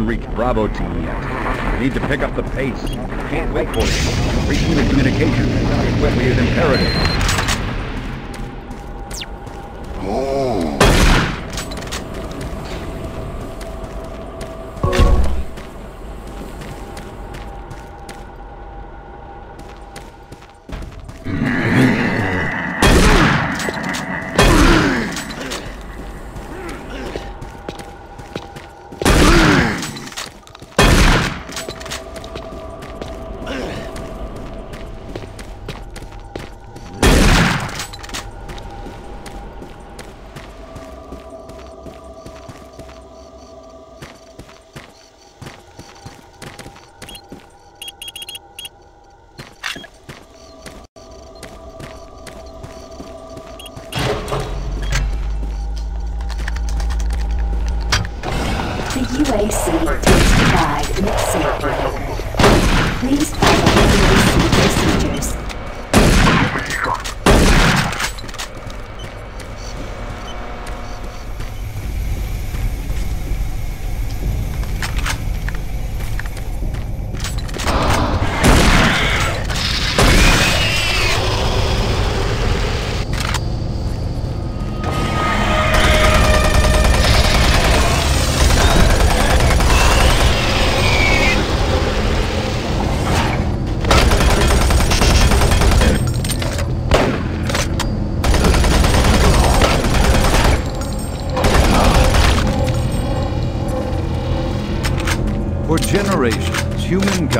haven't reached Bravo team yet. I need to pick up the pace. Can't wait for it. Reaching the communication is imperative.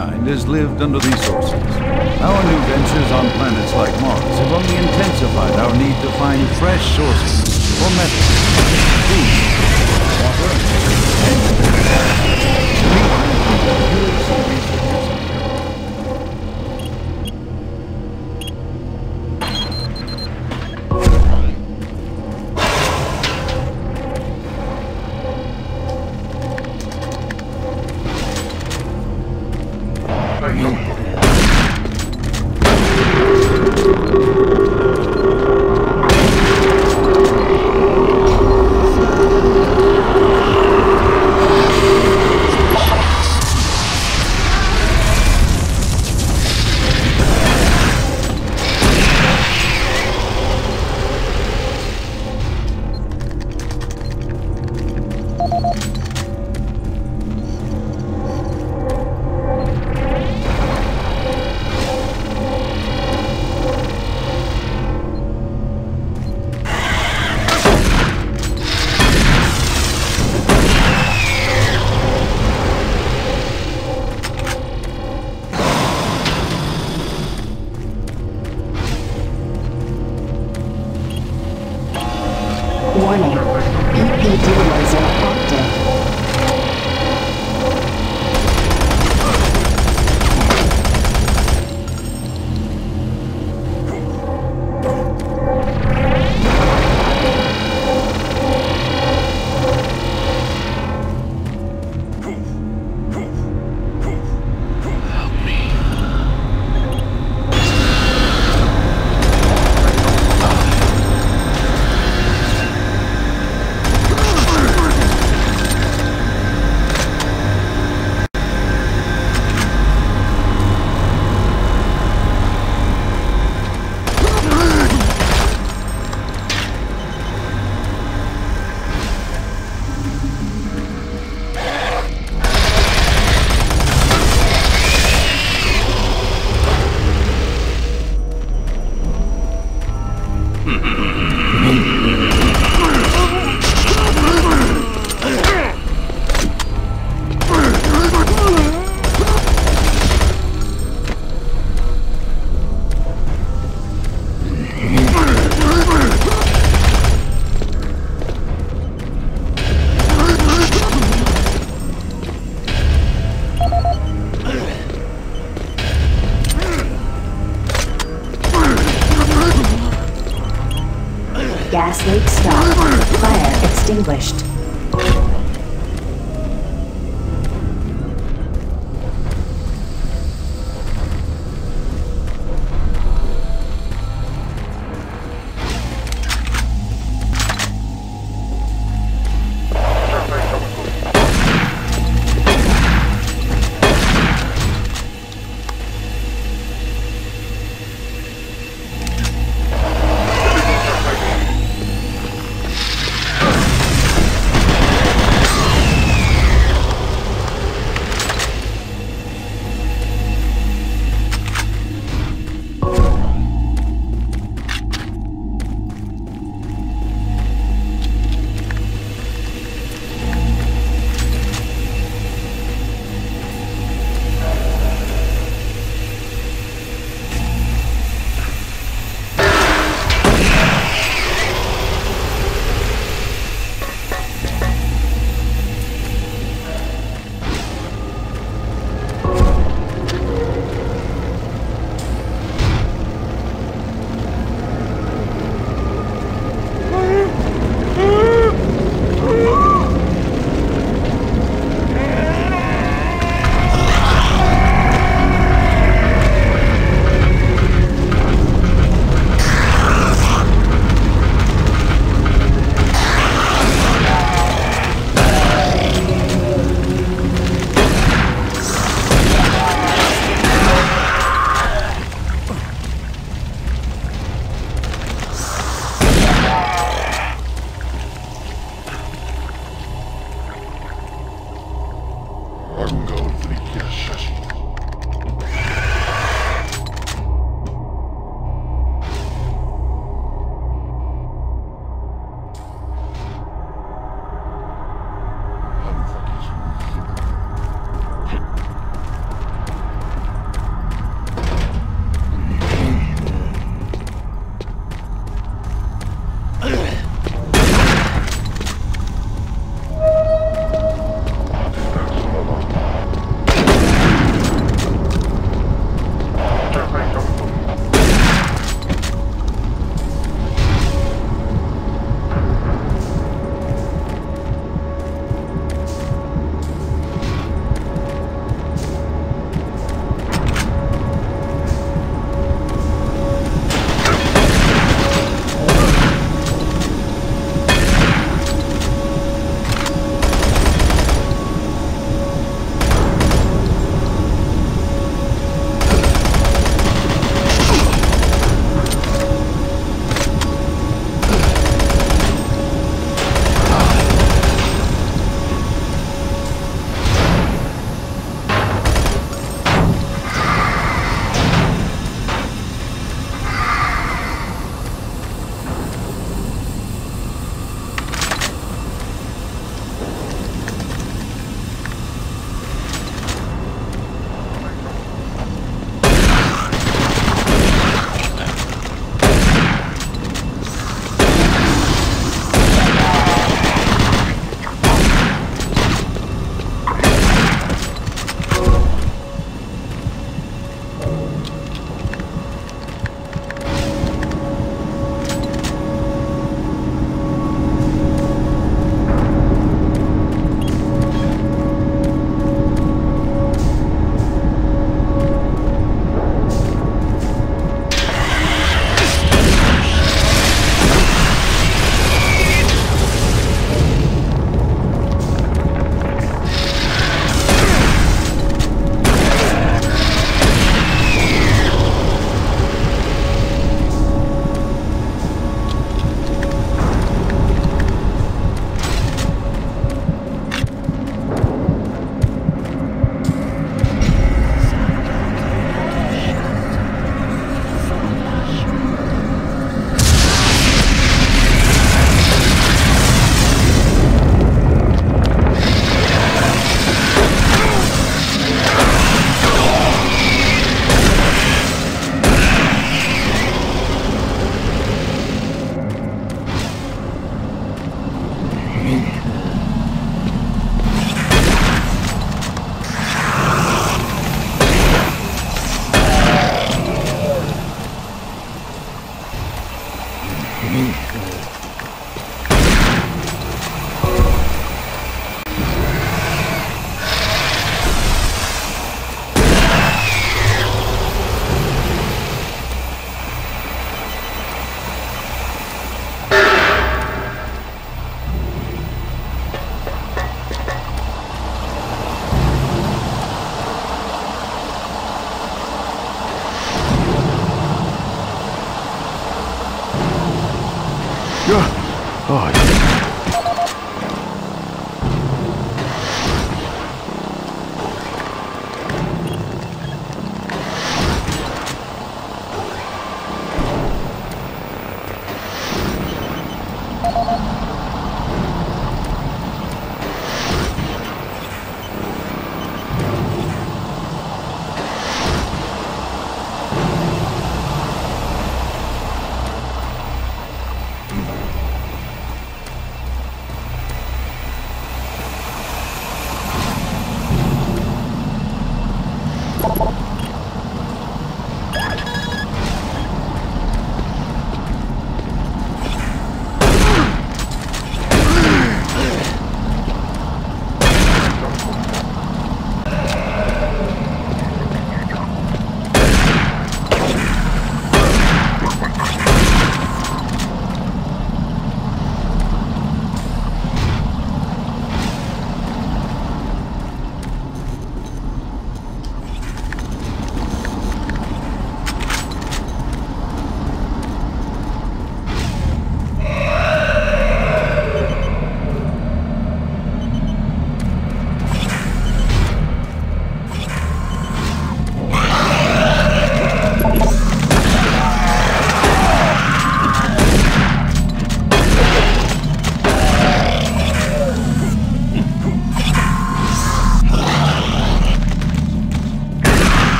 Humankind has lived under these sources. Our new ventures on planets like Mars have only intensified our need to find fresh sources for metal, Warning. EPD laser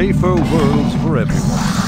safer worlds for everyone.